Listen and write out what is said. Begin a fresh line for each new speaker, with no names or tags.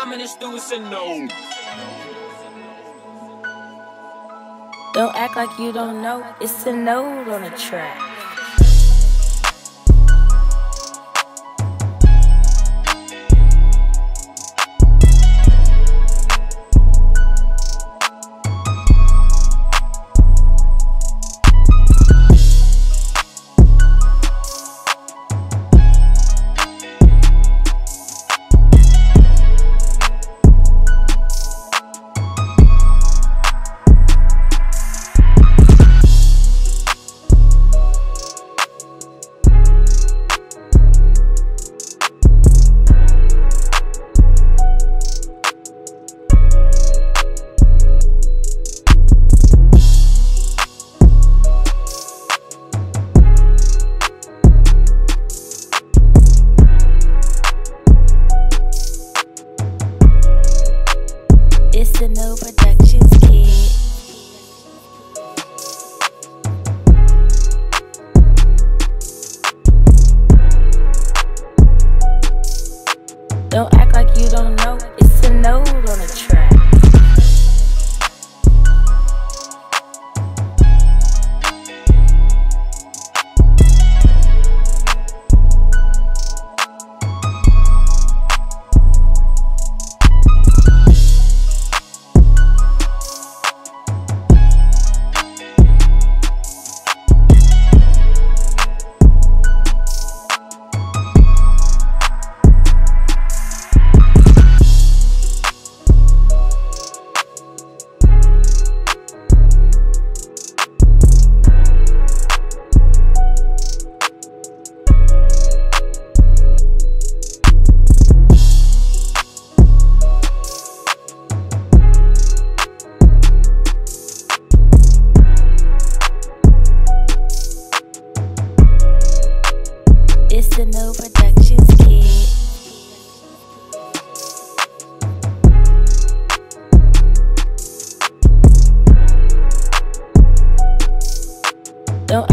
ominous do it's a no.
Don't act like you don't know. It's a note on the track. Don't act No Productions kid. Don't